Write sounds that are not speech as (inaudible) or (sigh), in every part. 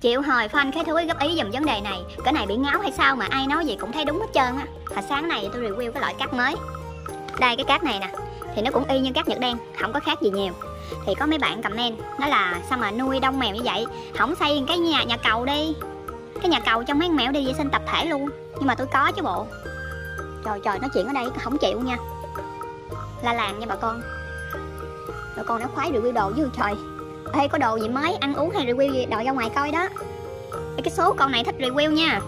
chịu hồi fan cái thúi góp ý dùm vấn đề này. Cái này bị ngáo hay sao mà ai nói gì cũng thấy đúng hết trơn á. Hồi sáng này tôi review cái loại cát mới. Đây, cái cát này nè, thì nó cũng y như cát nhật đen, không có khác gì nhiều. Thì có mấy bạn comment, nói là sao mà nuôi đông mèo như vậy? Không xây cái nhà nhà cầu đi. Cái nhà cầu cho mấy con mèo đi vệ sinh tập thể luôn. Nhưng mà tôi có chứ bộ. Trời trời, nói chuyện ở đây không chịu nha. La làng nha bà con. Bà con đã khoái review đồ chứ trời hay có đồ gì mới? Ăn uống hay review gì? Đòi ra ngoài coi đó. Ê, cái số con này thích review nha.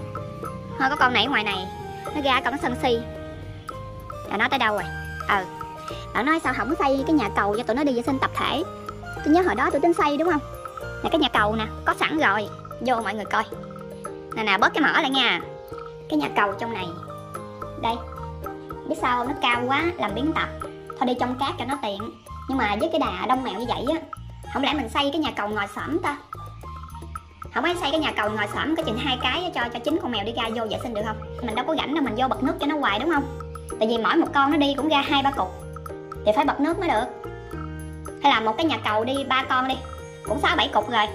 Thôi có con này ở ngoài này. Nó ra con nó sân si. Là nó tới đâu rồi? Ờ nó nói sao không xây cái nhà cầu cho tụi nó đi vệ sinh tập thể. Tôi nhớ hồi đó tôi tính xây đúng không? Là cái nhà cầu nè có sẵn rồi. Vô mọi người coi. Nè nè bớt cái mỏ lại nha. Cái nhà cầu trong này. Đây. Biết sao không? nó cao quá làm biến tập. Thôi đi trong cát cho nó tiện. Nhưng mà với cái đà đông mèo như vậy á không lẽ mình xây cái nhà cầu ngồi xổm ta? Không phải xây cái nhà cầu ngồi xổm, có chừng hai cái cho cho chín con mèo đi ra vô vệ sinh được không? Mình đâu có rảnh đâu, mình vô bật nước cho nó hoài đúng không? Tại vì mỗi một con nó đi cũng ra hai, ba cục. Thì phải bật nước mới được. Hay là một cái nhà cầu đi, ba con đi. Cũng sáu, bảy cục rồi.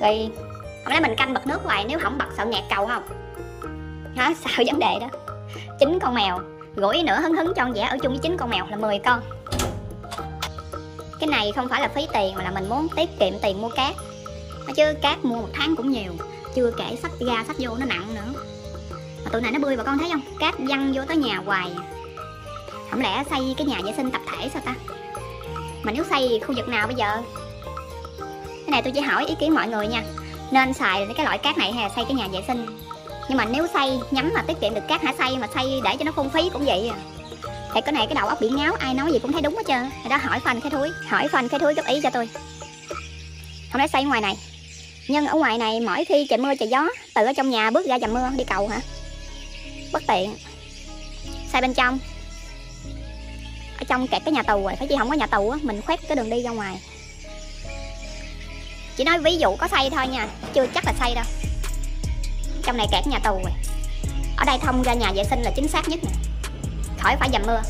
Rồi, không lẽ mình canh bật nước hoài nếu không bật sợ nghẹt cầu không? Hả? Sao (laughs) vấn đề đó? Chín con mèo. Gửi nữa hứng hứng tròn vẽ ở chung với chín con mèo là 10 con cái này không phải là phí tiền, mà là mình muốn tiết kiệm tiền mua cát. Nó chứ cát mua một tháng cũng nhiều, chưa kể sách ra, sách vô nó nặng nữa. Mà tụi này nó bươi bà con thấy không? Cát văng vô tới nhà hoài. Không lẽ xây cái nhà vệ sinh tập thể sao ta? Mà nếu xây khu vực nào bây giờ? Cái này tôi chỉ hỏi ý kiến mọi người nha. Nên xài cái loại cát này hay là xây cái nhà vệ sinh. Nhưng mà nếu xây nhắm mà tiết kiệm được cát hả? Xây mà xây để cho nó phung phí cũng vậy à thì cái này cái đầu óc bị ngáo ai nói gì cũng thấy đúng hết trơn. Rồi đó hỏi phanh cái thúi, hỏi phanh cái thúi góp ý cho tôi. Không lẽ xây ngoài này. Nhưng ở ngoài này, mỗi khi trời mưa, trời gió, từ ở trong nhà bước ra dầm mưa, đi cầu hả? Bất tiện. Xây bên trong. Ở trong kẹt cái nhà tù rồi, phải chi không có nhà tù á, mình khoét cái đường đi ra ngoài. Chỉ nói ví dụ có xây thôi nha, chưa chắc là xây đâu. Trong này kẹt nhà tù rồi. Ở đây thông ra nhà vệ sinh là chính xác nhất nè khỏi phải dầm mưa.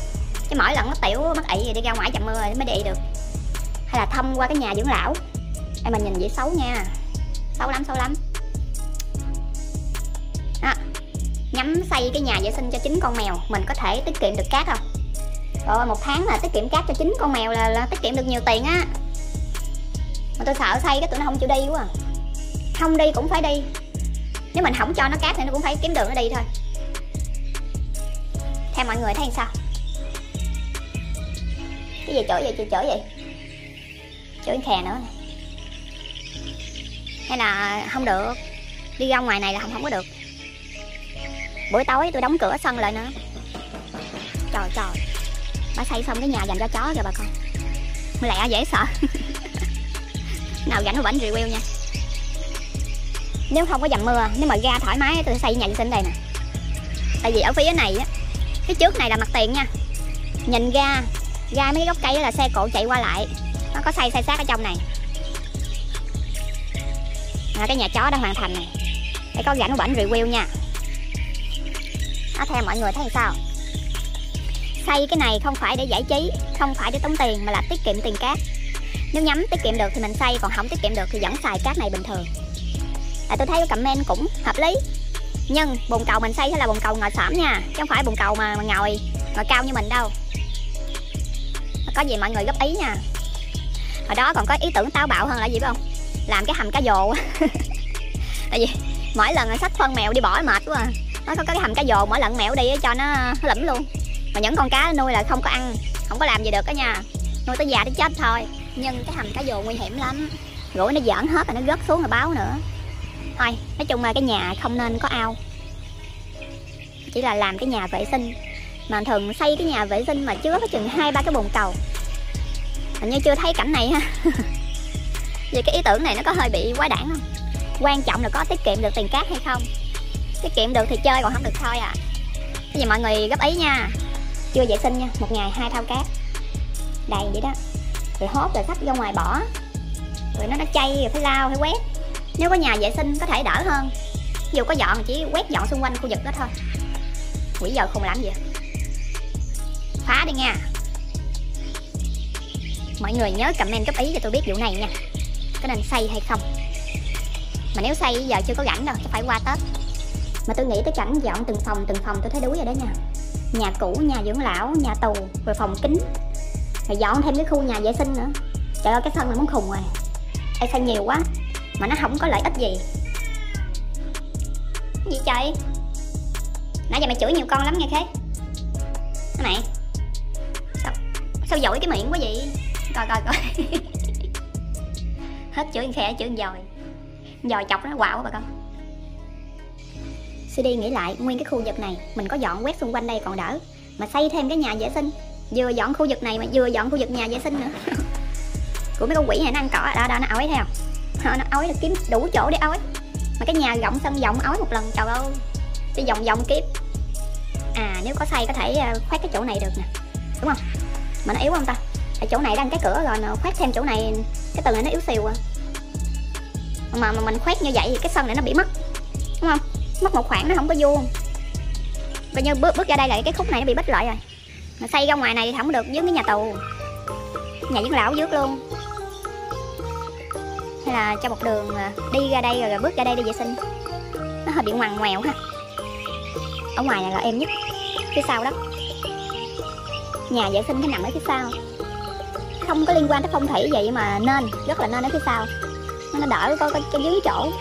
Chứ mỗi lần mất tiểu mất ị thì đi ra ngoài dầm mưa mới đi được. Hay là thông qua cái nhà dưỡng lão. Em mình nhìn vậy xấu nha. Xấu lắm xấu lắm. Đó. nhắm xây cái nhà vệ sinh cho chín con mèo. Mình có thể tiết kiệm được cát không? Rồi một tháng là tiết kiệm cát cho chín con mèo là, là tiết kiệm được nhiều tiền á. Mà tôi sợ xây cái tụi nó không chịu đi quá à. không đi cũng phải đi. Nếu mình không cho nó cát thì nó cũng phải kiếm đường nó đi thôi theo mọi người thấy sao? Cái gì chửi vậy? Chị chửi vậy? Chửi khè nữa hay là không được? Đi ra ngoài này là không không có được. Buổi tối tôi đóng cửa sân lại nữa. Trời trời. Bà xây xong cái nhà dành cho chó rồi bà con. Lẹ dễ sợ. (laughs) Nào rảnh vẫn review nha. Nếu không có dầm mưa, nếu mà ra thoải mái tôi sẽ xây nhà vệ sinh đây nè. Tại vì ở phía này á cái trước này là mặt tiền nha. Nhìn ra ra mấy cái gốc cây là xe cộ chạy qua lại. Nó có xây xây sát ở trong này. À, cái nhà chó đã hoàn thành này. Để có rảnh bảnh review nha. Đó theo mọi người thấy sao? Xây cái này không phải để giải trí không phải để tốn tiền mà là tiết kiệm tiền cát. Nếu nhắm tiết kiệm được thì mình xây còn không tiết kiệm được thì vẫn xài cát này bình thường. À, tôi thấy comment cũng hợp lý nhưng bồn cầu mình xây sẽ là bồn cầu ngồi xổm nha chứ không phải bồn cầu mà, mà ngồi ngồi cao như mình đâu. Có gì mọi người góp ý nha. Hồi đó còn có ý tưởng táo bạo hơn là gì biết không? Làm cái hầm cá dồ (laughs) tại vì mỗi lần sách phân mèo đi bỏ mệt quá à. nó có cái hầm cá dồ mỗi lần mèo đi cho nó, nó lẫm luôn. Mà những con cá nuôi là không có ăn không có làm gì được đó nha. Nuôi tới già tới chết thôi. Nhưng cái hầm cá dồ nguy hiểm lắm. Rủi nó giỡn hết rồi nó rớt xuống rồi báo nữa thôi, nói chung là cái nhà không nên có ao. Chỉ là làm cái nhà vệ sinh. Mà thường xây cái nhà vệ sinh mà chứa có chừng hai, ba cái bồn cầu. Hình như chưa thấy cảnh này ha. (laughs) Vì cái ý tưởng này nó có hơi bị quá đản không? Quan trọng là có tiết kiệm được tiền cát hay không? Tiết kiệm được thì chơi còn không được thôi à. Cái gì mọi người góp ý nha. Chưa vệ sinh nha, một ngày hai thao cát. Đầy vậy đó. Rồi hốt rồi sách ra ngoài bỏ. Rồi nó nó chay rồi phải lao, phải quét nếu có nhà vệ sinh có thể đỡ hơn. Dù có dọn, chỉ quét dọn xung quanh khu vực đó thôi. Quỷ giờ không làm gì. Phá đi nha. Mọi người nhớ comment góp ý cho tôi biết vụ này nha. Có nên xây hay không? Mà nếu xây, giờ chưa có rảnh đâu, chắc phải qua tết. Mà tôi nghĩ tới cảnh dọn từng phòng từng phòng tôi thấy đuối rồi đó nha. Nhà cũ, nhà dưỡng lão, nhà tù, rồi phòng kính rồi dọn thêm cái khu nhà vệ sinh nữa. Trời ơi, cái sân này muốn khùng rồi. Ê xây nhiều quá mà nó không có lợi ích gì. Gì trời? Nãy giờ mày chửi nhiều con lắm nghe khế. Cái này sao sao dội cái miệng quá vậy? Coi coi coi. (laughs) Hết chửi khẽ chửi dòi. Dòi chọc nó quạo quá bà con. CD nghĩ lại, nguyên cái khu vực này, mình có dọn quét xung quanh đây còn đỡ. Mà xây thêm cái nhà vệ sinh. Vừa dọn khu vực này mà vừa dọn khu vực nhà vệ sinh nữa. (laughs) Của mấy con quỷ này nó ăn cỏ, đó đó, nó ói theo nó ói là kiếm đủ chỗ để ói. Mà cái nhà rộng sân rộng ói một lần trời ơi. Đi vòng vòng kiếp. À nếu có xây có thể ờ, khoét cái chỗ này được nè. Đúng không? Mà nó yếu không ta? Ở chỗ này đang cái cửa rồi nó khoét thêm chỗ này cái tường này nó yếu xìu à. Mà, mà mình khoét như vậy thì cái sân này nó bị mất. Đúng không? Mất một khoảng nó không có vuông. Coi như bước bước ra đây là cái khúc này nó bị bích lại rồi. Mà xây ra ngoài này thì không được dưới cái nhà tù. Nhà dưỡng lão dước luôn hay là cho một đường à, đi ra đây rồi, rồi bước ra đây đi vệ sinh? Nó hơi bị ngoằn ngoèo ha. Ở ngoài này là êm nhất phía sau đó. Nhà vệ sinh cái nằm ở phía sau. Không có liên quan tới phong thủy vậy mà nên rất là nên ở phía sau. Nó đỡ có cái, cái dưới chỗ.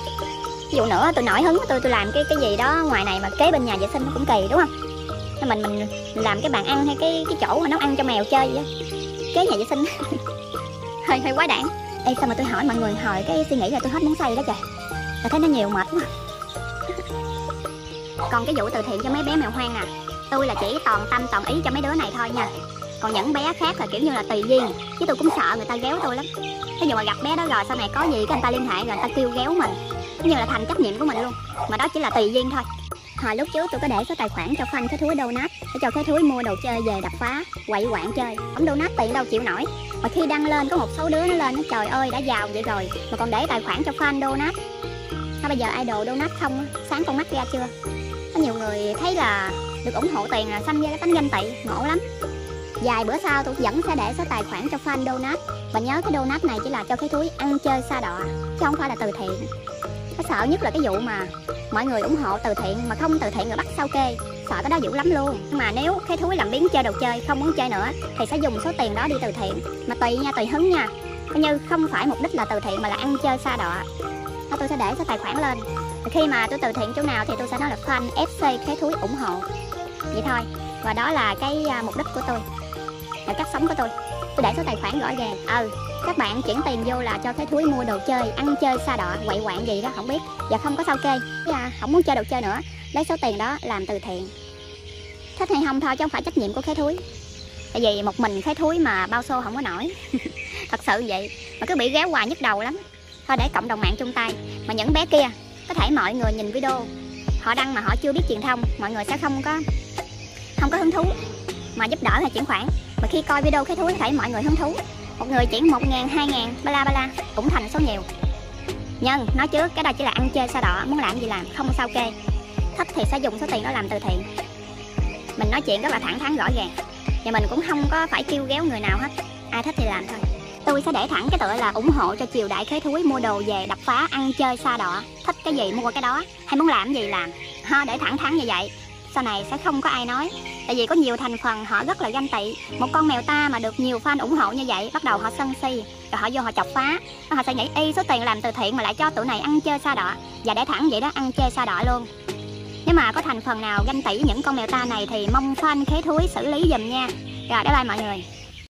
Ví dụ nữa tôi nổi hứng tôi tôi làm cái cái gì đó ngoài này mà kế bên nhà vệ sinh nó cũng kỳ đúng không? Mình mình làm cái bàn ăn hay cái cái chỗ mà nấu ăn cho mèo chơi vậy kế nhà vệ sinh. (laughs) Hơi hơi quá đản Ê sao mà tôi hỏi mọi người hỏi cái suy nghĩ là tôi hết muốn xây đó trời Tôi thấy nó nhiều mệt quá. (laughs) Còn cái vụ từ thiện cho mấy bé mèo hoang à Tôi là chỉ toàn tâm toàn ý cho mấy đứa này thôi nha. Còn những bé khác là kiểu như là tùy duyên Chứ tôi cũng sợ người ta ghéo tôi lắm. Thế nhưng mà gặp bé đó rồi sau này có gì cái người ta liên hệ rồi người ta kêu ghéo mình. Như là thành trách nhiệm của mình luôn Mà đó chỉ là tùy duyên thôi. Hồi lúc trước tôi có để số tài khoản cho fan cái thúi donut Để cho cái thúi mua đồ chơi về đập phá Quậy quạng chơi. Ông donut tiền đâu chịu nổi mà khi đăng lên, có một số đứa nó lên, nó, Trời ơi, đã giàu vậy rồi, Mà còn để tài khoản cho fan donut Sao bây giờ idol donut không Sáng con mắt ra chưa? Có nhiều người thấy là được ủng hộ tiền là xanh ra cái tánh ganh tị, Ngộ lắm. Vài bữa sau tôi vẫn sẽ để số tài khoản cho fan donut Và nhớ cái donut này chỉ là cho cái túi ăn chơi xa đọa, Chứ không phải là từ thiện. Cái sợ nhất là cái vụ mà mọi người ủng hộ từ thiện mà không từ thiện rồi bắt sao kê sợ cái đó dữ lắm luôn. Nhưng mà nếu cái thúi làm biến chơi đồ chơi, không muốn chơi nữa, thì sẽ dùng số tiền đó đi từ thiện. Mà tùy nha, tùy hứng nha. Coi như không phải mục đích là từ thiện mà là ăn chơi xa đọa. Đó tôi sẽ để số tài khoản lên. Khi mà tôi từ thiện chỗ nào thì tôi sẽ nói là fan fc cái thúi ủng hộ. Vậy thôi. Và đó là cái à, mục đích của tôi. Là cách sống của tôi tôi để số tài khoản rõ ràng. Ừ các bạn chuyển tiền vô là cho cái thúi mua đồ chơi ăn chơi xa đọa quậy quạng gì đó không biết. Và không có sao kê à, không muốn chơi đồ chơi nữa. Lấy số tiền đó làm từ thiện. Thích hay không thôi chứ không phải trách nhiệm của cái thúi. Tại vì một mình cái thúi mà bao xô không có nổi. (laughs) Thật sự vậy mà cứ bị ghéo hoài nhức đầu lắm. Thôi để cộng đồng mạng chung tay. Mà những bé kia có thể mọi người nhìn video. Họ đăng mà họ chưa biết truyền thông mọi người sẽ không có không có hứng thú. Mà giúp đỡ hay chuyển khoản mà khi coi video cái thú phải mọi người hứng thú. Một người chuyển một ngàn, hai ngàn, ba la ba la, cũng thành số nhiều. Nhân, nói trước, cái đó chỉ là ăn chơi sao đỏ, muốn làm gì làm, không sao kê. Thích thì sẽ dùng số tiền đó làm từ thiện. Mình nói chuyện rất là thẳng thắn, rõ ràng. Và mình cũng không có phải kêu ghéo người nào hết. Ai thích thì làm thôi. Tôi sẽ để thẳng cái tựa là ủng hộ cho triều đại khế thúi mua đồ về đập phá ăn chơi xa đỏ. Thích cái gì mua cái đó. Hay muốn làm gì làm. Ha, để thẳng thắn như vậy sau này sẽ không có ai nói. Tại vì có nhiều thành phần họ rất là ganh tị. Một con mèo ta mà được nhiều fan ủng hộ như vậy, bắt đầu họ sân si, rồi họ vô họ chọc phá. Họ sẽ nghĩ y số tiền làm từ thiện mà lại cho tụi này ăn chơi xa đỏ và để thẳng vậy đó, ăn chơi xa đỏ luôn. Nếu mà có thành phần nào ganh tị những con mèo ta này thì mong fan khế thúi xử lý giùm nha. Rồi, bye bye mọi người.